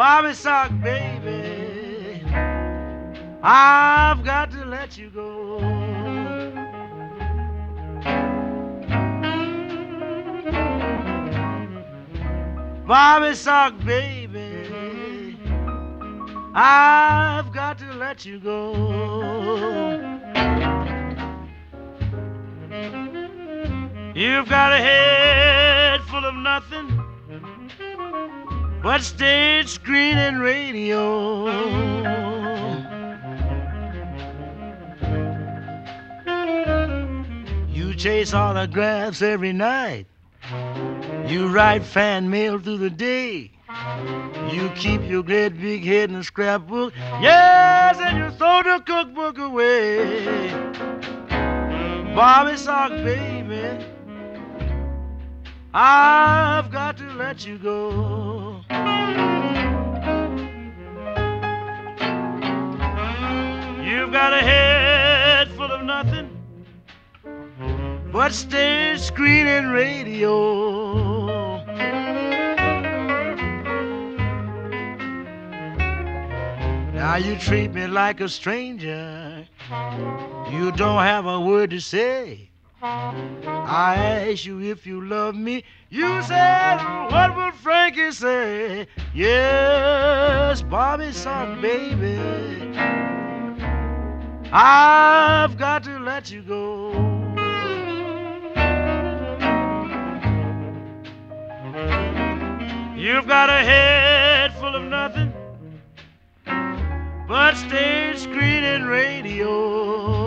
Bobby Sox, baby, I've got to let you go. Bobby Sox, baby, I've got to let you go. You've got a head full of nothing but stage, screen, and radio. You chase autographs every night. You write fan mail through the day. You keep your great big head in a scrapbook. Yes, and you throw the cookbook away. Bobby Sox, baby. I've got to let you go. You've got a head full of nothing but stage, screen, and radio. Now you treat me like a stranger. You don't have a word to say. I ask you if you love me. You said, what would Frankie say? Yes, Bobby son, baby. I've got to let you go. You've got a head full of nothing but stage, screen, and radio.